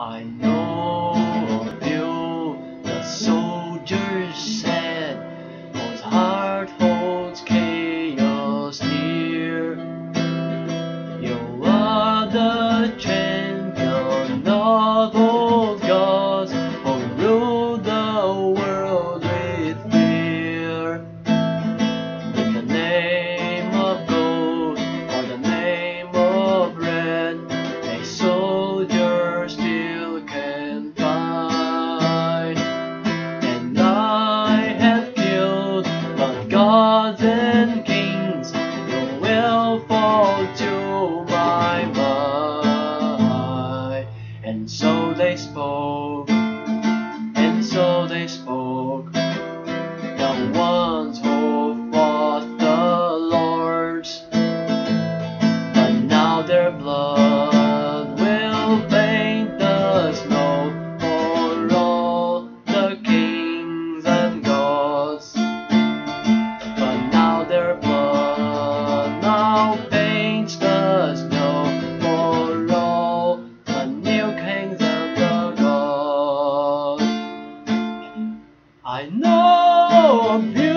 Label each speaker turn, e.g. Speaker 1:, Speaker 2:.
Speaker 1: I know of you, the soldiers said, whose heart gods and kings, you will fall to my might. And so they spoke, and so they spoke. The ones who fought the lords, but now their blood I know